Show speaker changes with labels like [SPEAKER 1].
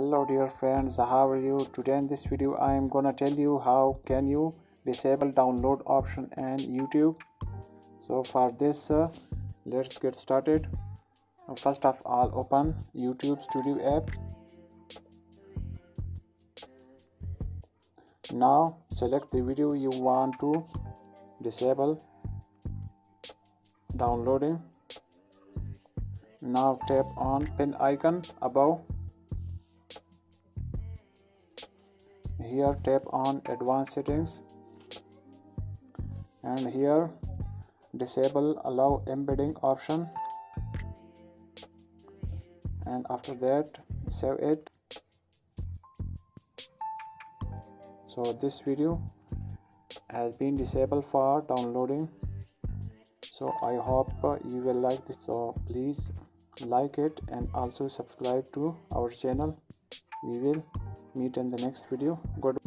[SPEAKER 1] hello dear friends. How are you? Today in this video i am gonna tell you how can you disable download option and youtube. So for this uh, let's get started. First of all open youtube studio app. Now select the video you want to disable. Downloading. Now tap on pin icon above here tap on advanced settings. And here disable allow embedding option. And after that save it. So this video has been disabled for downloading. So i hope you will like this. So please like it and also subscribe to our channel we will meet in the next video. Good